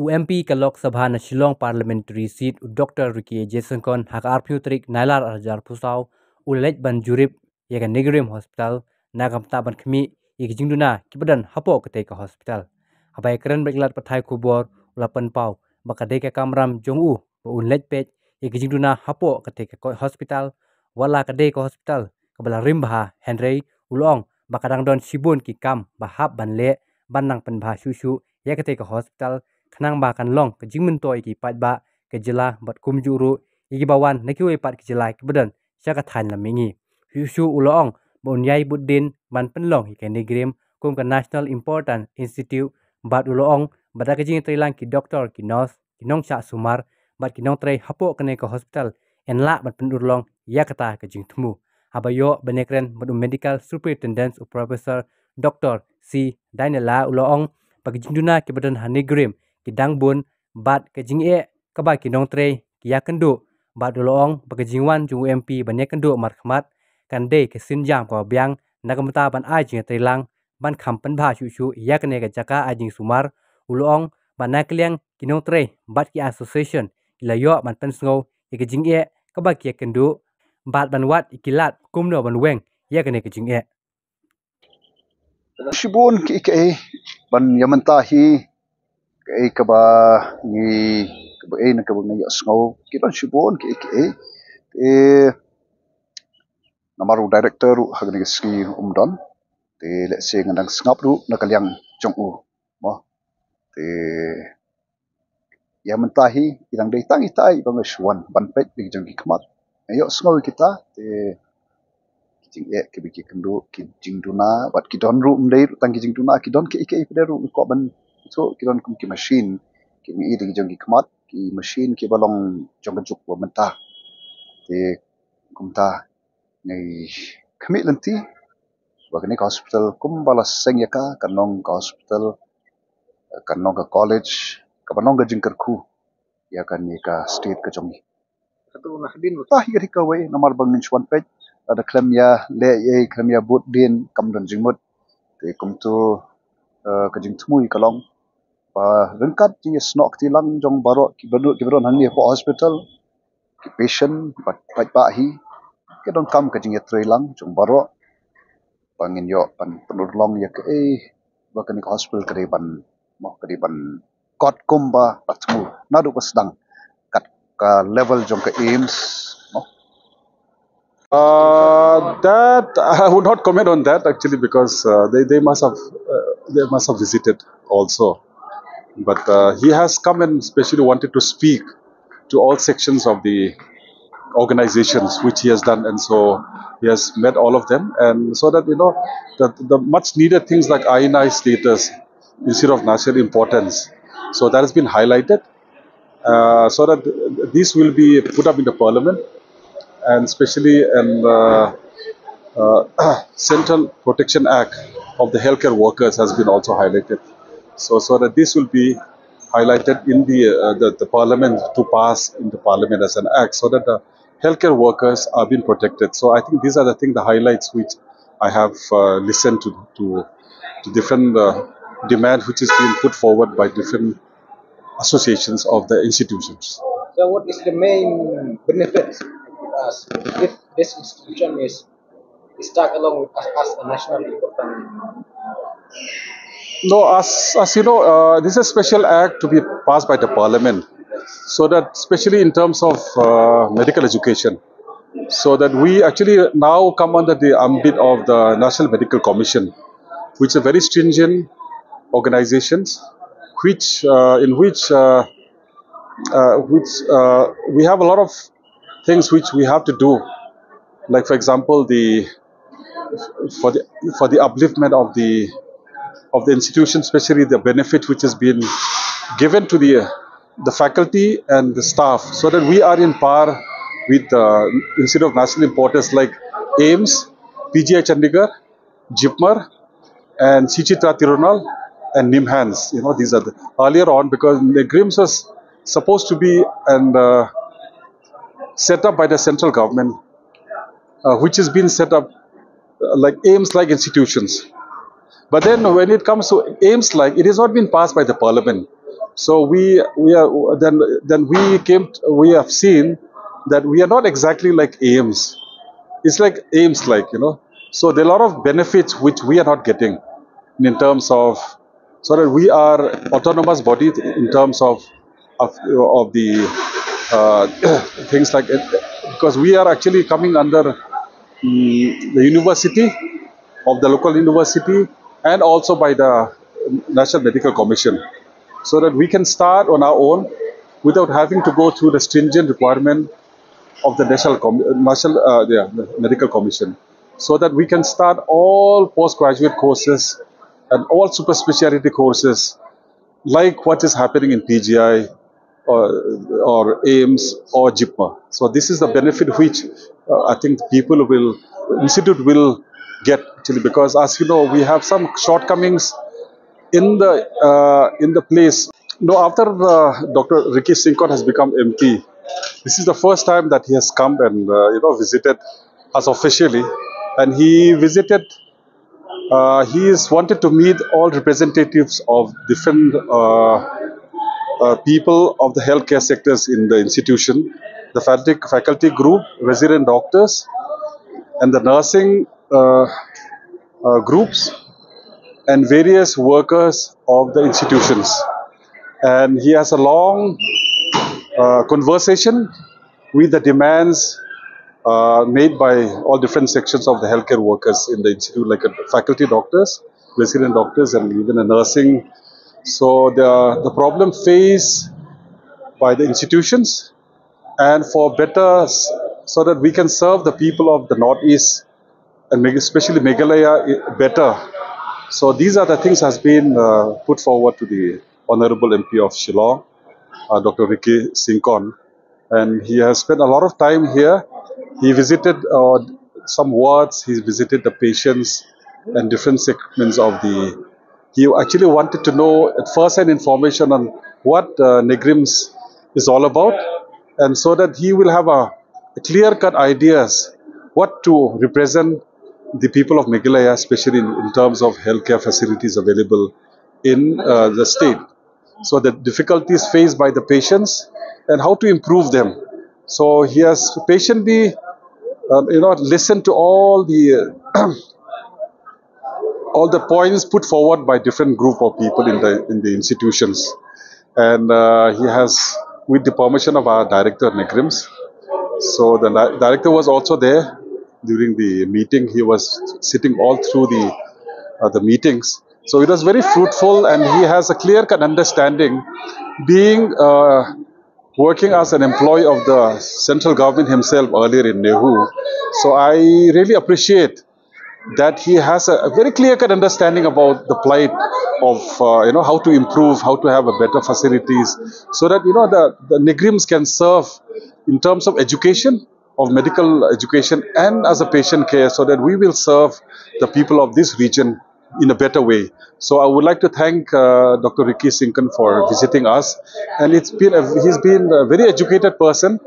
UMP ke Lok Sabha na Shillong parliamentary seat u Dr. Ricky Jason kon hak arphu terik nailar arjar pusau u lej ban jurip ye ka Nigrim hospital na gamta ban khmi ye jingduna kibadan hapo ke hospital haba ekran beklat pathai khubor lapan pau baka de ka kamram jong u u lej pet ye jingduna hapo ke hospital wala ka de ka hospital kabala rimbha henry ulong baka dangdon sibun ki kam bahap ban le banang pen bha shu shu ye ka hospital kenang ba kan long. Ke jingmen mento iki pat ba ke jela bat kum juru iki bawan neki we pat ke jela ke bedan sya ka than lam mingi hu ulong bon yai buddin man pen long. Ke negrim kum ka national important institute bat ulong bata ke jing trilang ki doktor ki nurse ki nong cha sumar. Bat ki nong tri hapo kene ke hospital. En la bat pen ulong ya kata ke jing thmu aba yo benekren bat medical superintendent u professor dr c. Daniela ulong bagi jinduna ke bedan ha kidang bun bat ke jing e ke ba kidong tre kia ya kendu ba dolong ba ke jing wan jung mp ban ye kendu mar khmat kan de ke sin jam ko biang na ban ai jing e tre lang. Ban kham pan ba chu chu ya ne ga jaka ai jing sumar ulong ba na kliang kidong tre bat ki association la yo ban pan sngo e ke jing e ke ba kia kendu bat ban wat ikilat kum no ban weng ya ne ke jing e Shibun ki ke ban yamantahi kei ka ba ni ka ba ei na ka ba ngai a sngau ki ran shi bon kei kei ei e na director ru ha ngai ski umdon te le se ngai sngap ru na kalyang chong u. Ma te ya mentahi ilang dei tang i tai ba ngai shuan ban pet ni jong ki kmat ayo a kita te jing e ke bi ki kendo ki jing tuna wat ki don ru mdei tang ki jing tuna ki don ke ke pe ru ko ban so kiron kum ki machine ki mi iri jong ki kmat ki machine ki balong jong ka juk menta te kum ta nei khami lanti wa kani hospital kum bala seng ya ka. Kanong ka hospital. Kanong ka college. Ka banong ka jingkar khu ya kan ni ka state ka jongi atu na hadin ta hi ri ka wei namar bang min chwan pej ada klem ya le ye klem ya bot din. Kam don jingmut te kum tu ka jing thmui kalong pa rengkat ji snok ti lang jong baro ki bron hangi po hospital. Patient pat pat pa hi. Ke don kam ka jing tre lang jong baro pangin yo pan penur long ya ke eh ba kan hospital kare ban mo kare ban kot kumba patmu nadu pasdang kat ka level jong ka aims Uh, that I would not comment on that actually because uh, they, they must have uh, they must have visited also. But uh, he has come and especially wanted to speak to all sections of the organizations which he has done, and so he has met all of them, and so that you know that the much needed things like INI status instead of national importance. So that has been highlighted, uh, so that this will be put up in the parliament, and especially an uh, uh, Central Protection Act of the healthcare workers has been also highlighted. So, so that this will be highlighted in the, uh, the, the parliament to pass in the parliament as an act so that the healthcare workers are being protected. So I think these are the things, the highlights which I have uh, listened to, to, to different uh, demand which is being put forward by different associations of the institutions. So what is the main benefit us if this institution is, is stuck along with us as a national important No, as, as you know, uh, this is a special act to be passed by the parliament. So that, especially in terms of uh, medical education, so that we actually now come under the ambit of the National Medical Commission, which is a very stringent organizations, which uh, in which uh, uh, which uh, we have a lot of things which we have to do, like for example, the for the for the upliftment of the of the institution, especially the benefit which has been given to the the faculty and the staff, so that we are in par with the Institute of National Importance like AIIMS, PGI Chandigarh, JIPMER, and Sree Chitra Tirunal, and NIMHANS. You know, these are the, earlier on because the GRIMS was supposed to be and uh, set up by the central government, uh, which has been set up uh, like AIIMS like institutions. But then when it comes to AIIMS like, it has not been passed by the parliament. So we we are then then we came we have seen that we are not exactly like AIIMS. It's like AIIMS like you know. So there are a lot of benefits which we are not getting in terms of so that we are autonomous body in terms of of, of the uh, things like it, because we are actually coming under mm, the university of the local university and also by the National Medical Commission so that we can start on our own without having to go through the stringent requirement of the National, Com- National uh, yeah, Medical Commission so that we can start all postgraduate courses and all super specialty courses like what is happening in PGI or, or AIIMS or JIPMER. So this is the benefit which uh, I think people will, institute will actually because as you know we have some shortcomings in the uh, in the place. No, after uh, Dr. Ricky Syngkon has become MP, this is the first time that he has come and uh, you know visited us officially, and he visited. Uh, he is wanted to meet all representatives of different uh, uh, people of the healthcare sectors in the institution, the faculty, faculty group, resident doctors, and the nursing groups, and various workers of the institutions. And he has a long uh, conversation with the demands uh, made by all different sections of the healthcare workers in the institute, like uh, faculty doctors, resident doctors, and even a nursing. So the the problem faced by the institutions, and for better, so that we can serve the people of the northeast and especially Meghalaya better. So these are the things has been uh, put forward to the Honorable MP of Shillong, uh, Dr. Ricky Syngkon, and he has spent a lot of time here. He visited uh, some wards, he visited the patients and different segments of the. He actually wanted to know at first hand information on what uh, NEIGRIHMS is all about, and so that he will have a, clear cut ideas what to represent the people of Meghalaya, especially in, in terms of healthcare facilities available in uh, the state. So the difficulties faced by the patients and how to improve them. So he has patiently, uh, you know, listened to all the uh, all the points put forward by different group of people in the in the institutions, and uh, he has, with the permission of our director NEIGRIHMS, so the director was also there during the meeting. He was sitting all through the uh, the meetings. So it was very fruitful, and he has a clear cut understanding, being uh, working as an employee of the central government himself earlier in NEHU. So I really appreciate that he has a, very clear cut understanding about the plight of uh, you know how to improve how to have a better facilities so that you know the, the NEIGRIHMS can serve in terms of education of medical education and as a patient care so that we will serve the people of this region in a better way. So i would like to thank uh, dr ricky Syngkon for visiting us. And it's been a, he's been a very educated person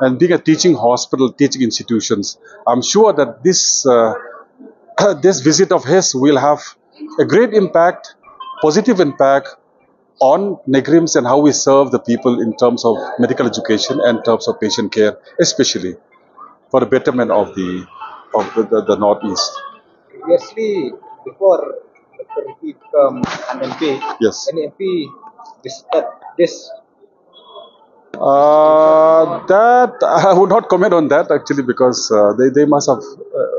and being a teaching hospital teaching institutions. I'm sure that this uh, this visit of his will have a great impact, positive impact on NEIGRIHMS and how we serve the people in terms of medical education and terms of patient care, especially for the betterment of the of the, the, the northeast. Previously, before Dr. Ricky become an MP, Yes. an MP visited this Uh, that I would not comment on that actually because uh, they, they must have uh,